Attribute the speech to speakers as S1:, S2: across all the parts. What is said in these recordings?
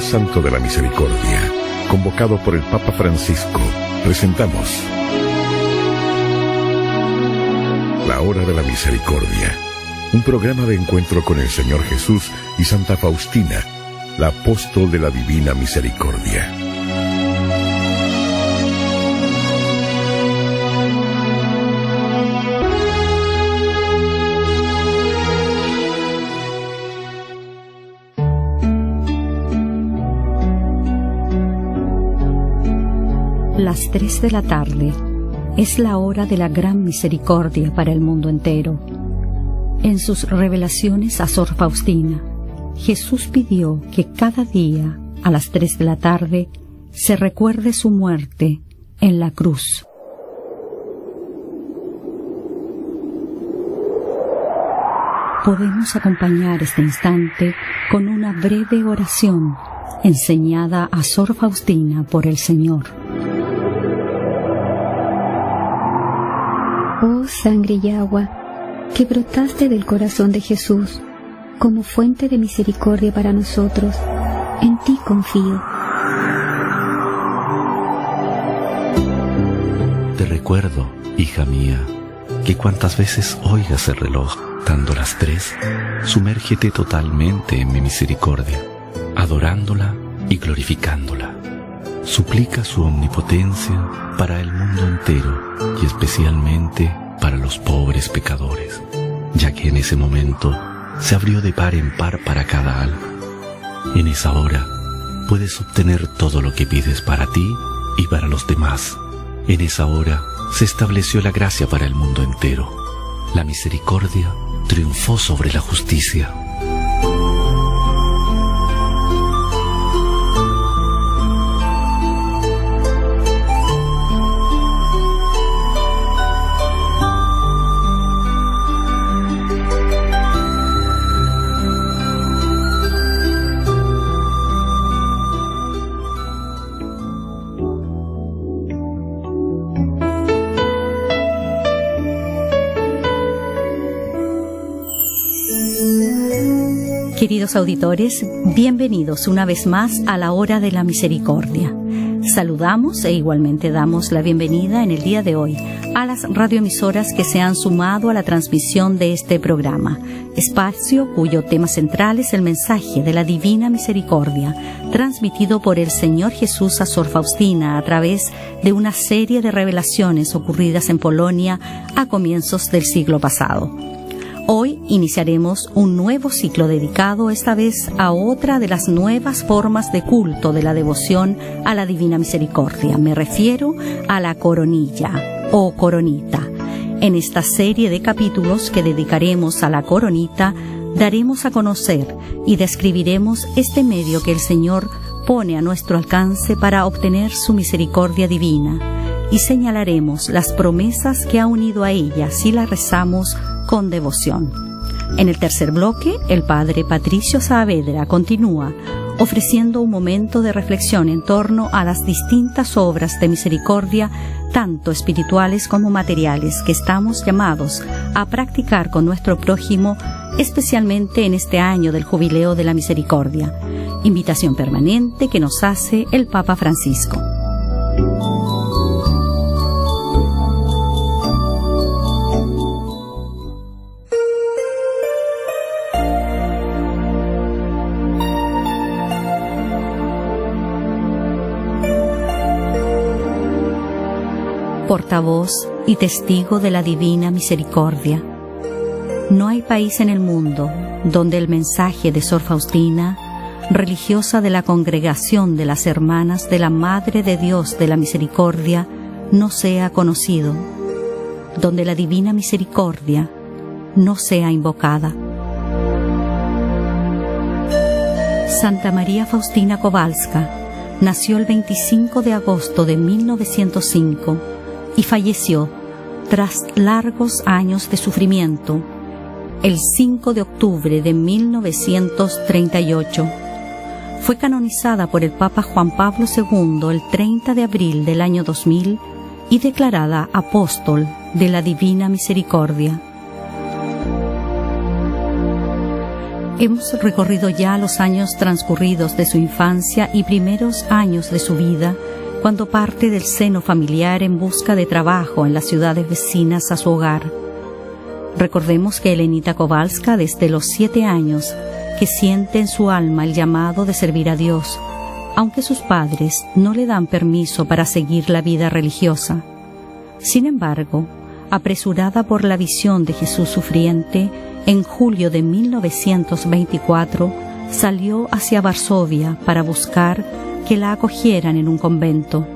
S1: Santo de la Misericordia, convocado por el Papa Francisco, presentamos La Hora de la Misericordia, un programa de encuentro con el Señor Jesús y Santa Faustina, la apóstol de la Divina Misericordia.
S2: Las tres de la tarde es la hora de la gran misericordia para el mundo entero. En sus revelaciones a Sor Faustina, Jesús pidió que cada día, a las tres de la tarde, se recuerde su muerte en la cruz. Podemos acompañar este instante con una breve oración enseñada a Sor Faustina por el Señor.
S3: Oh sangre y agua, que brotaste del corazón de Jesús como fuente de misericordia para nosotros, en ti confío.
S4: Te recuerdo, hija mía, que cuantas veces oigas el reloj dando las tres, sumérgete totalmente en mi misericordia, adorándola y glorificándola. Suplica su omnipotencia para el mundo entero y especialmente para los pobres pecadores, ya que en ese momento se abrió de par en par para cada alma. En esa hora puedes obtener todo lo que pides para ti y para los demás. En esa hora se estableció la gracia para el mundo entero. La misericordia triunfó sobre la justicia.
S2: Queridos auditores, bienvenidos una vez más a la hora de la misericordia. Saludamos e igualmente damos la bienvenida en el día de hoy a las radioemisoras que se han sumado a la transmisión de este programa, espacio cuyo tema central es el mensaje de la Divina Misericordia, transmitido por el Señor Jesús a Sor Faustina a través de una serie de revelaciones ocurridas en Polonia a comienzos del siglo pasado. Hoy iniciaremos un nuevo ciclo dedicado esta vez a otra de las nuevas formas de culto de la devoción a la Divina Misericordia. Me refiero a la coronilla o coronita. En esta serie de capítulos que dedicaremos a la coronita, daremos a conocer y describiremos este medio que el Señor pone a nuestro alcance para obtener su misericordia divina y señalaremos las promesas que ha unido a ella si la rezamos con devoción. En el tercer bloque, el padre Patricio Saavedra continúa ofreciendo un momento de reflexión en torno a las distintas obras de misericordia, tanto espirituales como materiales, que estamos llamados a practicar con nuestro prójimo, especialmente en este año del jubileo de la misericordia, invitación permanente que nos hace el Papa Francisco. Portavoz y testigo de la divina misericordia. No hay país en el mundo donde el mensaje de Sor Faustina, religiosa de la congregación de las hermanas de la Madre de Dios de la Misericordia, no sea conocido, donde la divina misericordia no sea invocada. Santa María Faustina Kowalska nació el 25 de agosto de 1905 y falleció tras largos años de sufrimiento el 5 de octubre de 1938. Fue canonizada por el Papa Juan Pablo II el 30 de abril del año 2000 y declarada apóstol de la Divina Misericordia. Hemos recorrido ya los años transcurridos de su infancia y primeros años de su vida, cuando parte del seno familiar en busca de trabajo en las ciudades vecinas a su hogar. Recordemos que Elenita Kowalska desde los siete años que siente en su alma el llamado de servir a Dios, aunque sus padres no le dan permiso para seguir la vida religiosa. Sin embargo, apresurada por la visión de Jesús sufriente, en julio de 1924 salió hacia Varsovia para buscar que la acogieran en un convento.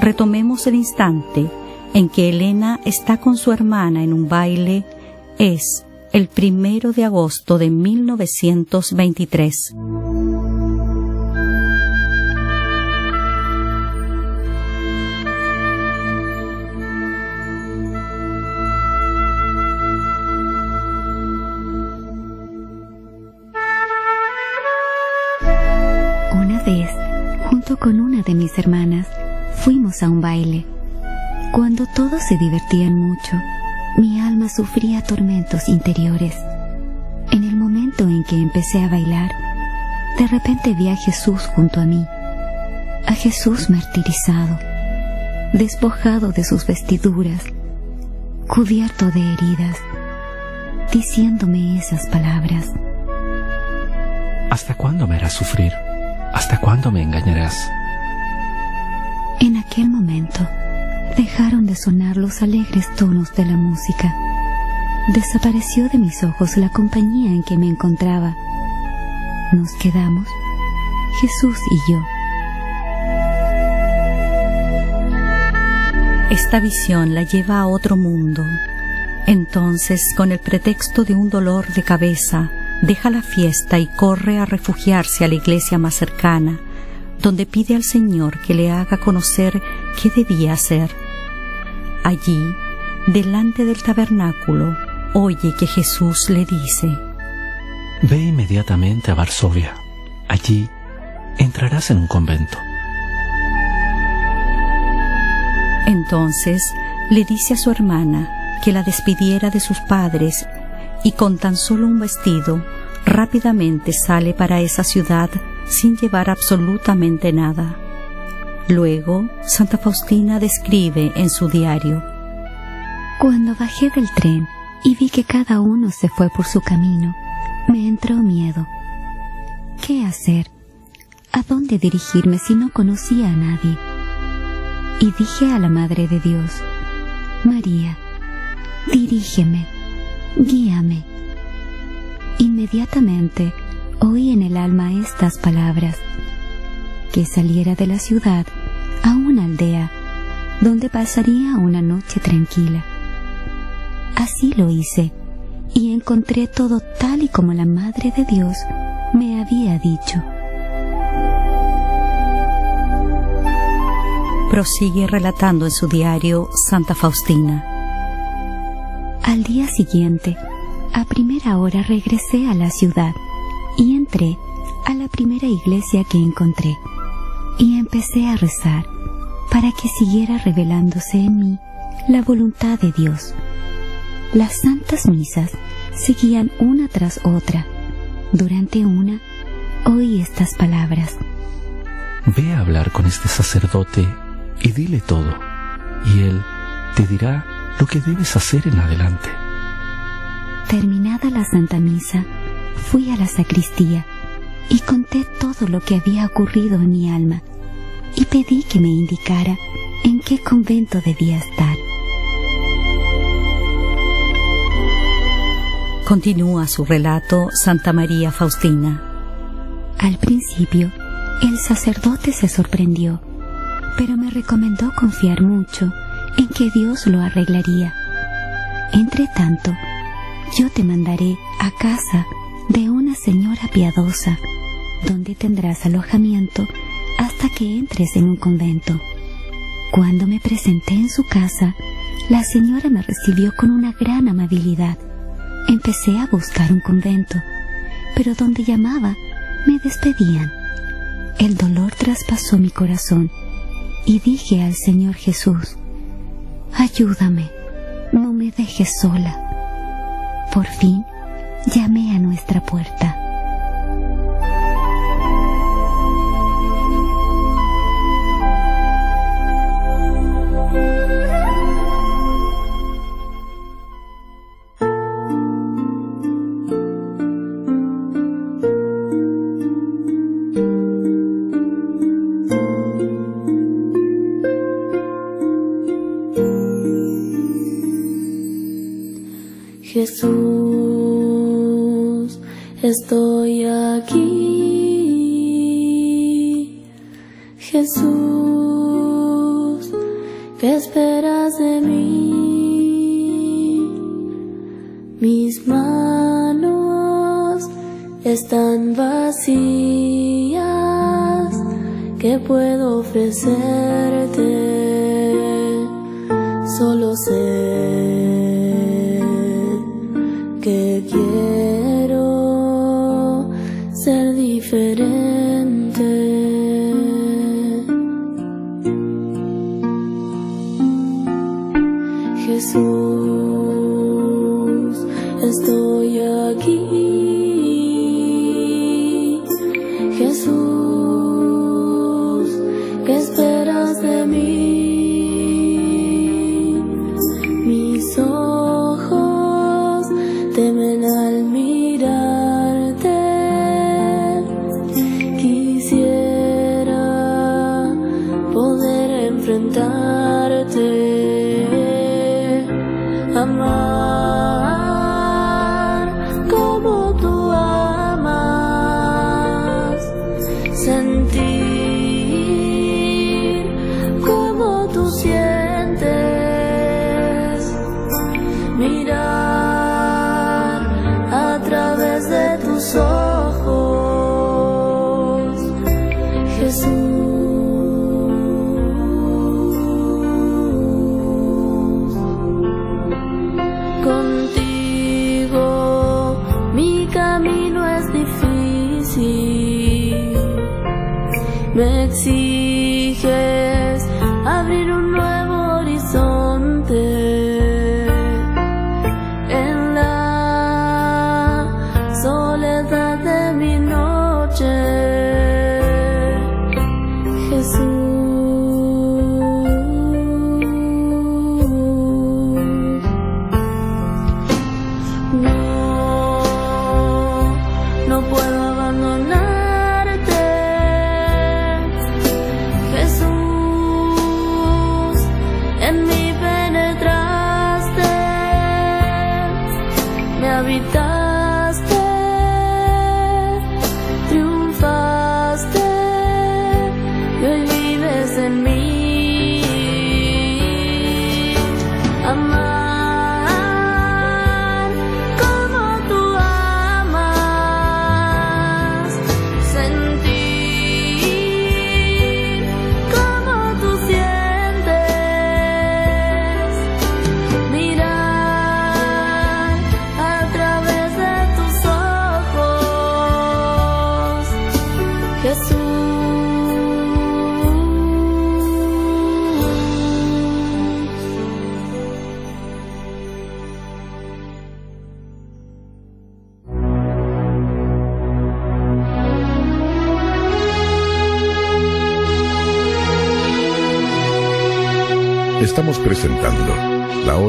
S2: Retomemos el instante en que Elena está con su hermana en un baile. Es el primero de agosto de 1923.
S3: Con una de mis hermanas, fuimos a un baile. Cuando todos se divertían mucho, mi alma sufría tormentos interiores. En el momento en que empecé a bailar, de repente vi a Jesús junto a mí, a Jesús martirizado, despojado de sus vestiduras, cubierto de heridas, diciéndome esas palabras.
S4: ¿Hasta cuándo me harás sufrir? ¿Hasta cuándo me engañarás?
S3: En aquel momento dejaron de sonar los alegres tonos de la música. Desapareció de mis ojos la compañía en que me encontraba. Nos quedamos, Jesús y yo.
S2: Esta visión la lleva a otro mundo. Entonces, con el pretexto de un dolor de cabeza, deja la fiesta y corre a refugiarse a la iglesia más cercana, donde pide al Señor que le haga conocer qué debía hacer. Allí, delante del tabernáculo, oye que Jesús le dice,
S4: Ve inmediatamente a Varsovia. Allí entrarás en un convento.
S2: Entonces le dice a su hermana que la despidiera de sus padres y con tan solo un vestido rápidamente sale para esa ciudad sin llevar absolutamente nada. Luego, Santa Faustina describe en su diario,
S3: Cuando bajé del tren y vi que cada uno se fue por su camino, me entró miedo. ¿Qué hacer? ¿A dónde dirigirme si no conocía a nadie? Y dije a la Madre de Dios, María, dirígeme guíame. Inmediatamente oí en el alma estas palabras, que saliera de la ciudad a una aldea donde pasaría una noche tranquila. Así lo hice y encontré todo tal y como la Madre de Dios me había dicho.
S2: Prosigue relatando en su diario Santa Faustina.
S3: Al día siguiente, a primera hora regresé a la ciudad y entré a la primera iglesia que encontré y empecé a rezar para que siguiera revelándose en mí la voluntad de Dios. Las santas misas seguían una tras otra. Durante una oí estas palabras.
S4: Ve a hablar con este sacerdote y dile todo, y él te dirá lo que debes hacer en adelante.
S3: Terminada la Santa Misa, fui a la sacristía y conté todo lo que había ocurrido en mi alma y pedí que me indicara en qué convento debía estar.
S2: Continúa su relato Santa María Faustina.
S3: Al principio, el sacerdote se sorprendió, pero me recomendó confiar mucho en que Dios lo arreglaría. Entre tanto, yo te mandaré a casa de una señora piadosa, donde tendrás alojamiento hasta que entres en un convento. Cuando me presenté en su casa, la señora me recibió con una gran amabilidad. Empecé a buscar un convento, pero donde llamaba me despedían. El dolor traspasó mi corazón y dije al Señor Jesús, Ayúdame, no me dejes sola. Por fin llamé a nuestra puerta.
S5: Jesús, estoy aquí. Jesús, ¿qué esperas de mí? Mis manos están vacías. ¿Qué puedo ofrecerte? Quiero ser diferente.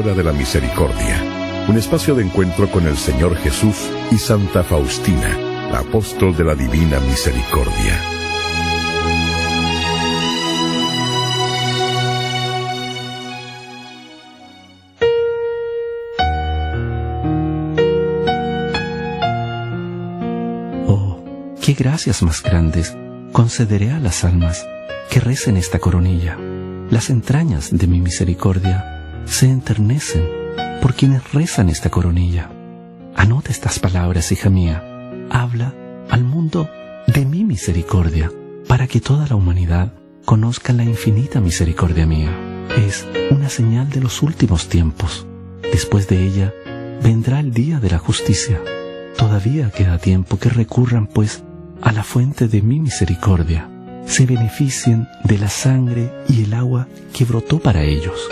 S1: Hora de la Misericordia, un espacio de encuentro con el Señor Jesús y Santa Faustina, la apóstol de la Divina Misericordia.
S4: Oh, qué gracias más grandes concederé a las almas que recen esta coronilla. Las entrañas de mi misericordia se enternecen por quienes rezan esta coronilla. Anota estas palabras, hija mía. Habla al mundo de mi misericordia, para que toda la humanidad conozca la infinita misericordia mía. Es una señal de los últimos tiempos. Después de ella vendrá el día de la justicia. Todavía queda tiempo que recurran, pues, a la fuente de mi misericordia, se beneficien de la sangre y el agua que brotó para ellos.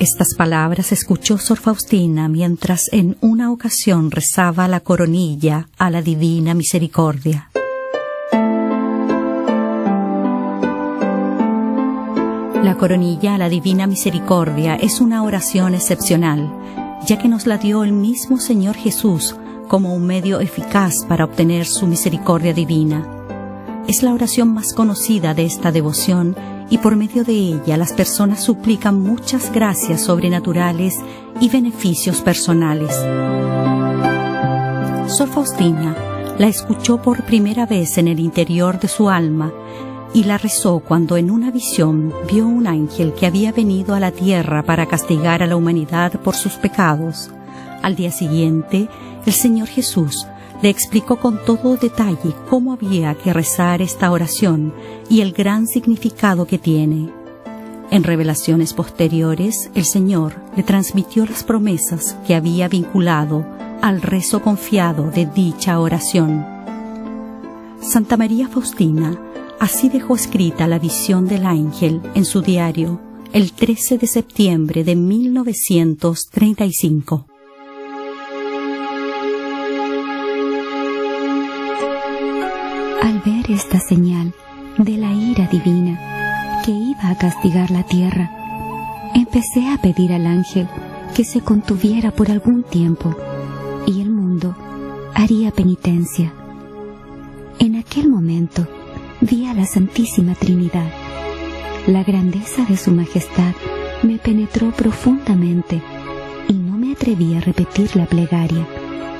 S2: Estas palabras escuchó Sor Faustina mientras en una ocasión rezaba la coronilla a la Divina Misericordia. La coronilla a la Divina Misericordia es una oración excepcional, ya que nos la dio el mismo Señor Jesús como un medio eficaz para obtener su misericordia divina. Es la oración más conocida de esta devoción y por medio de ella las personas suplican muchas gracias sobrenaturales y beneficios personales. Sor Faustina la escuchó por primera vez en el interior de su alma y la rezó cuando en una visión vio un ángel que había venido a la tierra para castigar a la humanidad por sus pecados. Al día siguiente, el Señor Jesús le explicó con todo detalle cómo había que rezar esta oración y el gran significado que tiene. En revelaciones posteriores, el Señor le transmitió las promesas que había vinculado al rezo confiado de dicha oración. Santa María Faustina así dejó escrita la visión del ángel en su diario el 13 de septiembre de 1935.
S3: Esta señal de la ira divina que iba a castigar la tierra, empecé a pedir al ángel que se contuviera por algún tiempo y el mundo haría penitencia. En aquel momento vi a la Santísima Trinidad. La grandeza de su majestad me penetró profundamente y no me atreví a repetir la plegaria.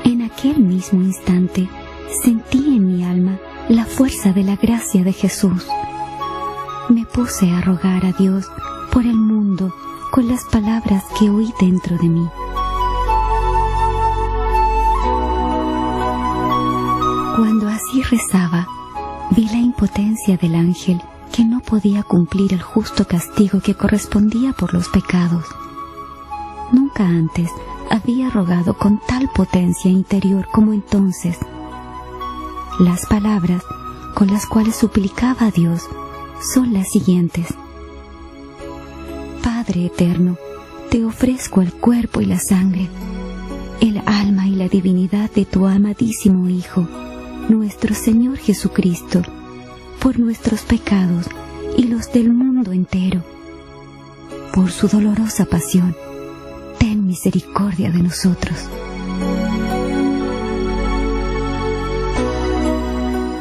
S3: En aquel mismo instante sentí en mi alma la fuerza de la gracia de Jesús. Me puse a rogar a Dios por el mundo con las palabras que oí dentro de mí. Cuando así rezaba, vi la impotencia del ángel que no podía cumplir el justo castigo que correspondía por los pecados. Nunca antes había rogado con tal potencia interior como entonces las palabras con las cuales suplicaba a Dios son las siguientes. Padre eterno, te ofrezco el cuerpo y la sangre, el alma y la divinidad de tu amadísimo Hijo, nuestro Señor Jesucristo, por nuestros pecados y los del mundo entero. Por su dolorosa pasión, ten misericordia de nosotros.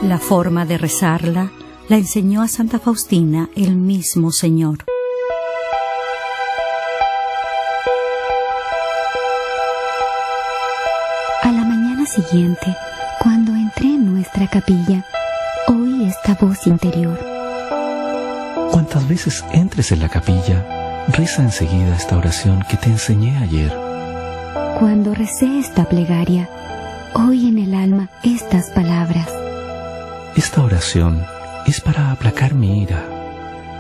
S2: La forma de rezarla la enseñó a Santa Faustina el mismo Señor.
S3: A la mañana siguiente, cuando entré en nuestra capilla, oí esta voz interior.
S4: Cuantas veces entres en la capilla, reza enseguida esta oración que te enseñé ayer.
S3: Cuando recé esta plegaria, oí en el alma estas palabras.
S4: Esta oración es para aplacar mi ira.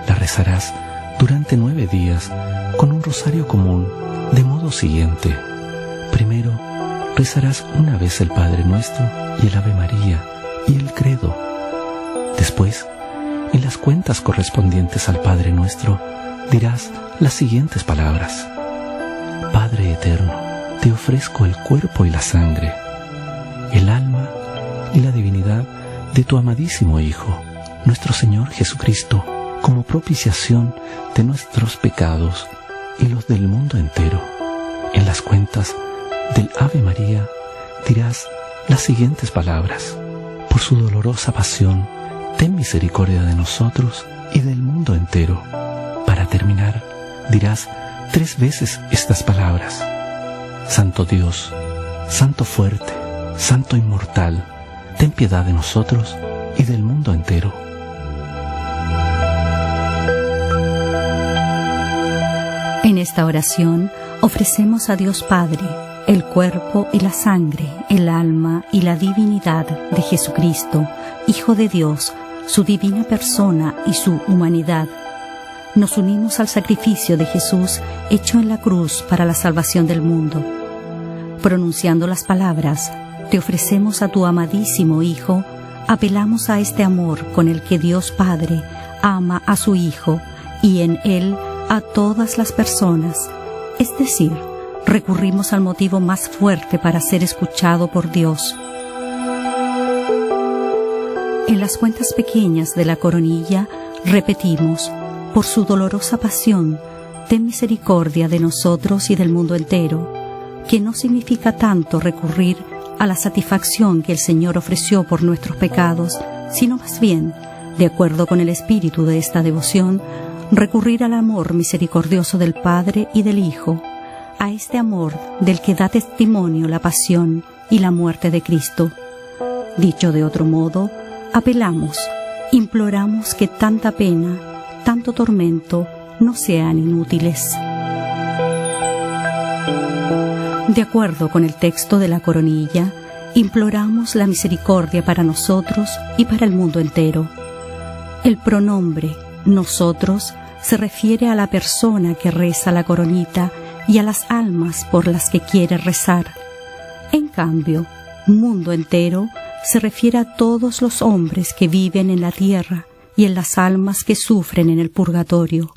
S4: La rezarás durante nueve días con un rosario común, de modo siguiente. Primero, rezarás una vez el Padre Nuestro y el Ave María y el Credo. Después, en las cuentas correspondientes al Padre Nuestro, dirás las siguientes palabras. Padre Eterno, te ofrezco el cuerpo y la sangre, el alma y la divinidad de tu amadísimo Hijo, nuestro Señor Jesucristo, como propiciación de nuestros pecados y los del mundo entero. En las cuentas del Ave María dirás las siguientes palabras. Por su dolorosa pasión, ten misericordia de nosotros y del mundo entero. Para terminar, dirás tres veces estas palabras. Santo Dios, Santo fuerte, Santo inmortal, ten piedad de nosotros y del mundo entero.
S2: En esta oración ofrecemos a Dios Padre el cuerpo y la sangre, el alma y la divinidad de Jesucristo, Hijo de Dios, su divina persona y su humanidad. Nos unimos al sacrificio de Jesús hecho en la cruz para la salvación del mundo. Pronunciando las palabras, te ofrecemos a tu amadísimo Hijo, apelamos a este amor con el que Dios Padre ama a su Hijo y en él a todas las personas Es decir, recurrimos al motivo más fuerte para ser escuchado por Dios. En las cuentas pequeñas de la coronilla repetimos, por su dolorosa pasión, ten misericordia de nosotros y del mundo entero, que no significa tanto recurrir a la satisfacción que el Señor ofreció por nuestros pecados, sino más bien, de acuerdo con el espíritu de esta devoción, recurrir al amor misericordioso del Padre y del Hijo, a este amor del que da testimonio la pasión y la muerte de Cristo. Dicho de otro modo, apelamos, imploramos que tanta pena, tanto tormento, no sean inútiles. De acuerdo con el texto de la coronilla, imploramos la misericordia para nosotros y para el mundo entero. El pronombre nosotros se refiere a la persona que reza la coronita y a las almas por las que quiere rezar. En cambio, mundo entero se refiere a todos los hombres que viven en la tierra y en las almas que sufren en el purgatorio.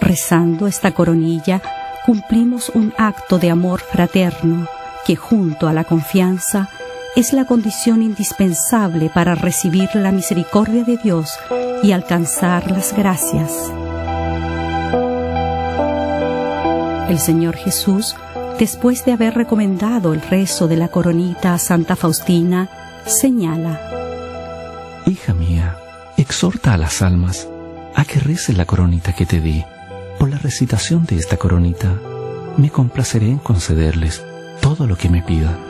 S2: Rezando esta coronilla, cumplimos un acto de amor fraterno que junto a la confianza es la condición indispensable para recibir la misericordia de Dios y alcanzar las gracias. El Señor Jesús, después de haber recomendado el rezo de la coronita a Santa Faustina, señala,
S4: Hija mía, exhorta a las almas a que recen la coronita que te di por la recitación de esta coronita, me complaceré en concederles todo lo que me pidan.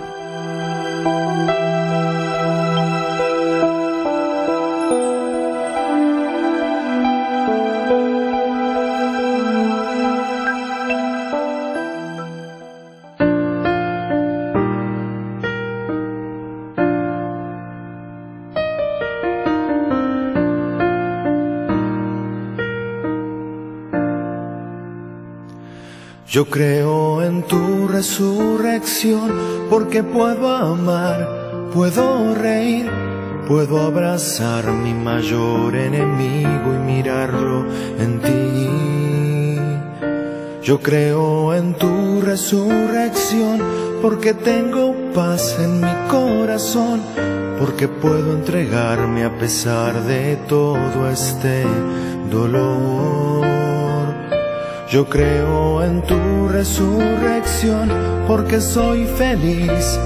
S6: Yo creo en tu resurrección porque puedo amar, puedo reír, puedo abrazar mi mayor enemigo y mirarlo en ti. Yo creo en tu resurrección porque tengo paz en mi corazón, porque puedo entregarme a pesar de todo este dolor. Yo creo en tu resurrección porque soy feliz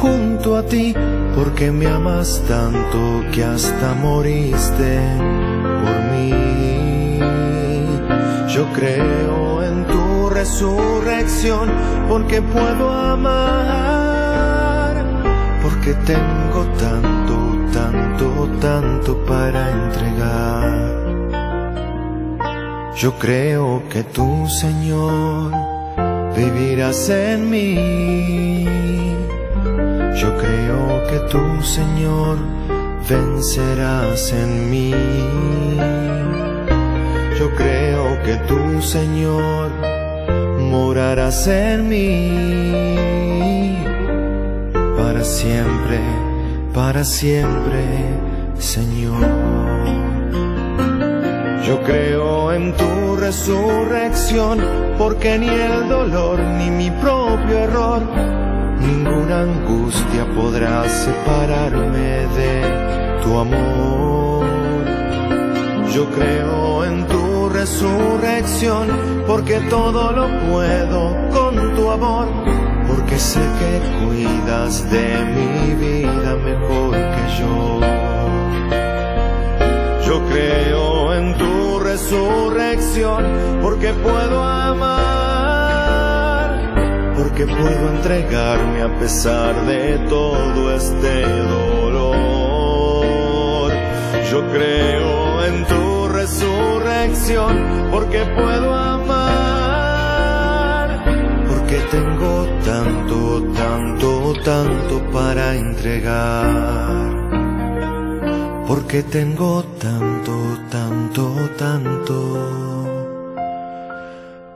S6: junto a ti, porque me amas tanto que hasta moriste por mí. Yo creo en tu resurrección porque puedo amar, porque tengo tanto, tanto, tanto para entregar. Yo creo que tú, Señor, vivirás en mí. Yo creo que tú, Señor, vencerás en mí. Yo creo que tú, Señor, morarás en mí. Para siempre, para siempre, Señor. Yo creo en tu resurrección, porque ni el dolor ni mi propio error, ninguna angustia podrá separarme de tu amor. Yo creo en tu resurrección, porque todo lo puedo con tu amor, porque sé que cuidas de mi vida mejor que yo. Yo creo resurrección porque puedo amar, porque puedo entregarme a pesar de todo este dolor. Yo creo en tu resurrección porque puedo amar, porque tengo tanto, tanto, tanto para entregar porque tengo tanto, tanto, tanto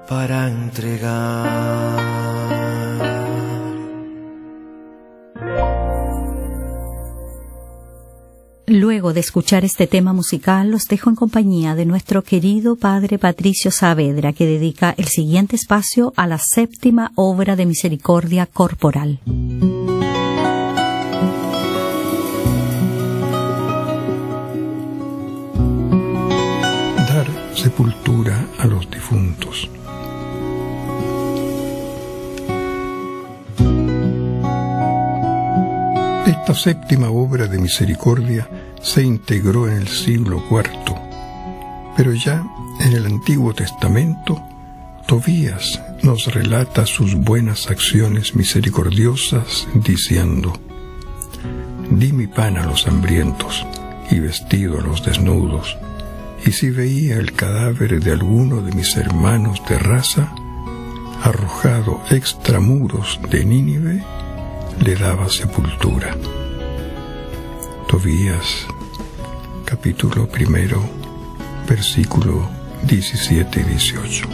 S6: para entregar.
S2: Luego de escuchar este tema musical, los dejo en compañía de nuestro querido padre Patricio Saavedra, que dedica el siguiente espacio a la séptima obra de misericordia corporal.
S7: Sepultura a los difuntos. Esta séptima obra de misericordia se integró en el siglo IV, pero ya en el Antiguo Testamento, Tobías nos relata sus buenas acciones misericordiosas diciendo, Di mi pan a los hambrientos y vestido a los desnudos, y si veía el cadáver de alguno de mis hermanos de raza, arrojado extramuros de Nínive, le daba sepultura. Tobías, capítulo primero, versículo 17 y 18.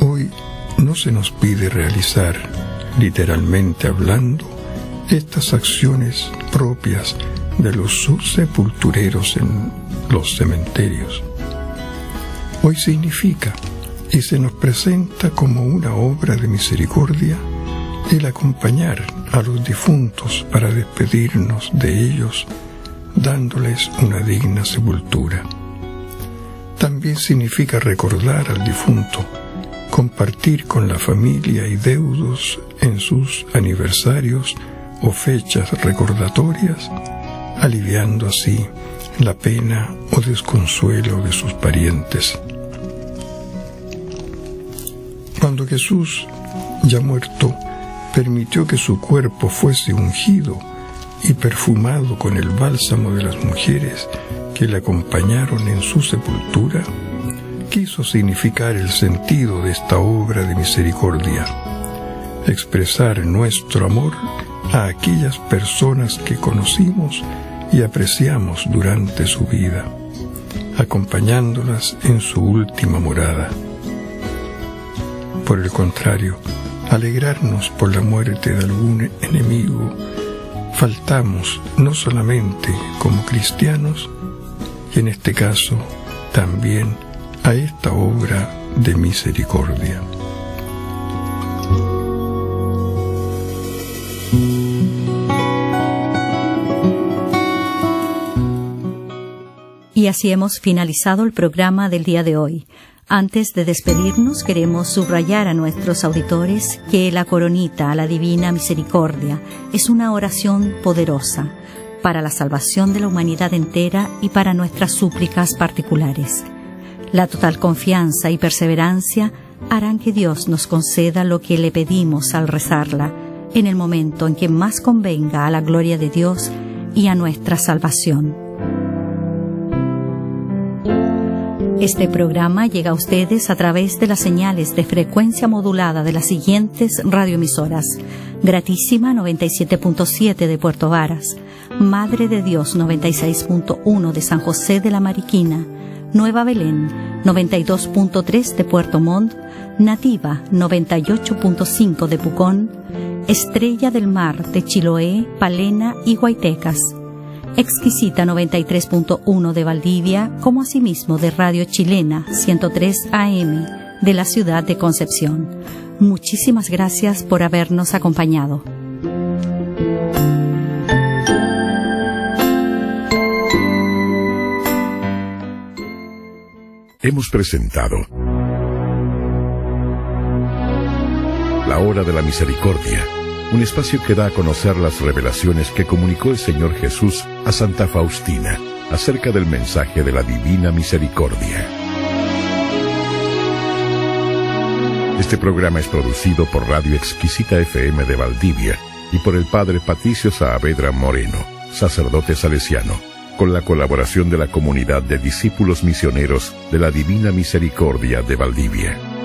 S7: Hoy no se nos pide realizar, literalmente hablando, estas acciones propias de los sepultureros en los cementerios. Hoy significa y se nos presenta como una obra de misericordia el acompañar a los difuntos para despedirnos de ellos, dándoles una digna sepultura. También significa recordar al difunto, compartir con la familia y deudos en sus aniversarios o fechas recordatorias, aliviando así la pena o desconsuelo de sus parientes. Cuando Jesús, ya muerto, permitió que su cuerpo fuese ungido y perfumado con el bálsamo de las mujeres que le acompañaron en su sepultura, quiso significar el sentido de esta obra de misericordia, expresar nuestro amor a aquellas personas que conocimos y apreciamos durante su vida, acompañándolas en su última morada. Por el contrario, alegrarnos por la muerte de algún enemigo, faltamos no solamente como cristianos, y en este caso también a esta obra de misericordia.
S2: Y así hemos finalizado el programa del día de hoy. Antes de despedirnos, queremos subrayar a nuestros auditores que la coronita a la Divina Misericordia es una oración poderosa para la salvación de la humanidad entera y para nuestras súplicas particulares. La total confianza y perseverancia harán que Dios nos conceda lo que le pedimos al rezarla en el momento en que más convenga a la gloria de Dios y a nuestra salvación. Este programa llega a ustedes a través de las señales de frecuencia modulada de las siguientes radioemisoras. Gratísima 97.7 de Puerto Varas, Madre de Dios 96.1 de San José de la Mariquina, Nueva Belén 92.3 de Puerto Montt, Nativa 98.5 de Pucón, Estrella del Mar de Chiloé, Palena y Guaitecas. Exquisita 93.1 de Valdivia, como asimismo de Radio Chilena 103 AM de la ciudad de Concepción. Muchísimas gracias por habernos acompañado.
S1: Hemos presentado La Hora de la Misericordia un espacio que da a conocer las revelaciones que comunicó el Señor Jesús a Santa Faustina acerca del mensaje de la Divina Misericordia. Este programa es producido por Radio Exquisita FM de Valdivia y por el Padre Patricio Saavedra Moreno, sacerdote salesiano, con la colaboración de la comunidad de discípulos misioneros de la Divina Misericordia de Valdivia.